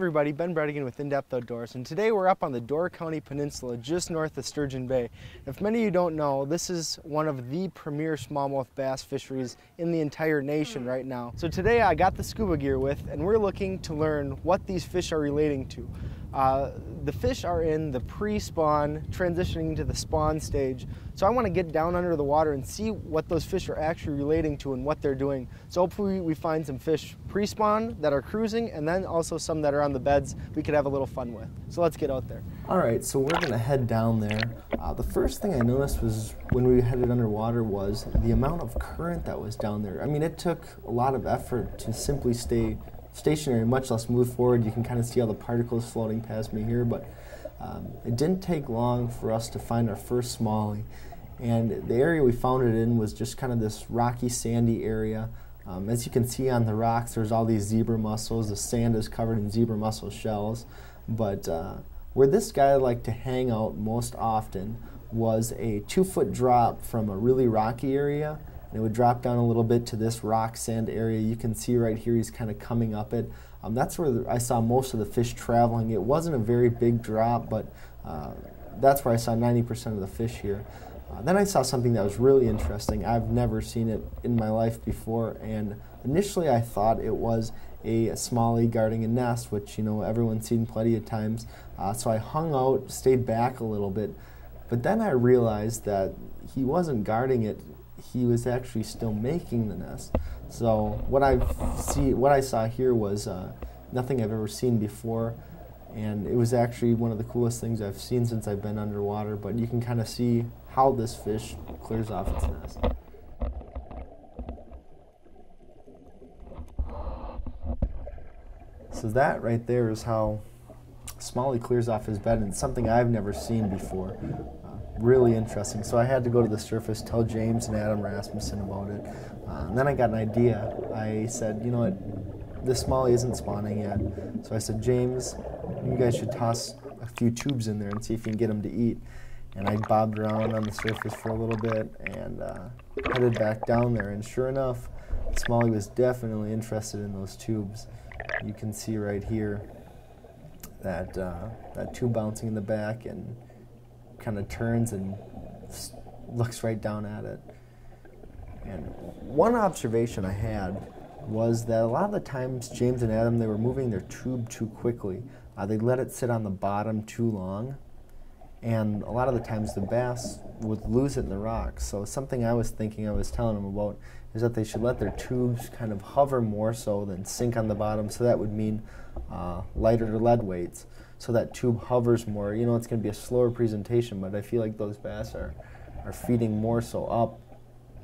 everybody, Ben Brettingen with In-Depth Outdoors, and today we're up on the Door County Peninsula just north of Sturgeon Bay. If many of you don't know, this is one of the premier smallmouth bass fisheries in the entire nation right now. So today I got the scuba gear with, and we're looking to learn what these fish are relating to. Uh, the fish are in the pre-spawn, transitioning to the spawn stage. So I want to get down under the water and see what those fish are actually relating to and what they're doing. So hopefully we find some fish pre-spawn that are cruising and then also some that are on the beds we could have a little fun with. So let's get out there. All right, so we're gonna head down there. Uh, the first thing I noticed was when we headed underwater was the amount of current that was down there. I mean, it took a lot of effort to simply stay stationary, much less move forward. You can kind of see all the particles floating past me here, but um, it didn't take long for us to find our first smallie. And the area we found it in was just kind of this rocky, sandy area. Um, as you can see on the rocks, there's all these zebra mussels. The sand is covered in zebra mussel shells. But uh, where this guy liked to hang out most often was a two foot drop from a really rocky area and it would drop down a little bit to this rock sand area. You can see right here he's kind of coming up it. Um, that's where I saw most of the fish traveling. It wasn't a very big drop, but uh, that's where I saw 90% of the fish here. Uh, then I saw something that was really interesting. I've never seen it in my life before, and initially I thought it was a, a smallie guarding a nest, which you know everyone's seen plenty of times. Uh, so I hung out, stayed back a little bit, but then I realized that he wasn't guarding it he was actually still making the nest. So what I see, what I saw here was uh, nothing I've ever seen before, and it was actually one of the coolest things I've seen since I've been underwater. But you can kind of see how this fish clears off its nest. So that right there is how Smalley clears off his bed, and something I've never seen before really interesting. So I had to go to the surface, tell James and Adam Rasmussen about it. Uh, and then I got an idea. I said, you know what, this smallie isn't spawning yet. So I said, James, you guys should toss a few tubes in there and see if you can get them to eat. And I bobbed around on the surface for a little bit and uh, headed back down there. And sure enough, Smallie was definitely interested in those tubes. You can see right here that uh, that tube bouncing in the back and kind of turns and looks right down at it. And one observation I had was that a lot of the times James and Adam they were moving their tube too quickly. Uh, they let it sit on the bottom too long, and a lot of the times the bass would lose it in the rocks. So something I was thinking, I was telling them about, is that they should let their tubes kind of hover more so than sink on the bottom. So that would mean uh, lighter lead weights so that tube hovers more. You know, it's going to be a slower presentation, but I feel like those bass are, are feeding more so up.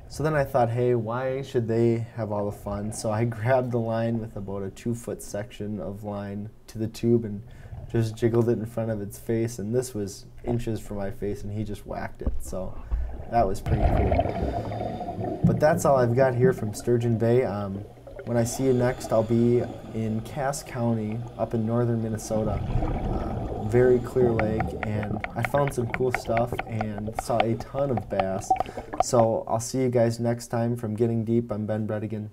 So then I thought, hey, why should they have all the fun? So I grabbed the line with about a two foot section of line to the tube and just jiggled it in front of its face. And this was inches from my face, and he just whacked it. So that was pretty cool. But that's all I've got here from Sturgeon Bay. Um, when I see you next, I'll be in Cass County up in northern Minnesota. Uh, very clear lake, and I found some cool stuff and saw a ton of bass. So I'll see you guys next time from Getting Deep. I'm Ben Brettingen.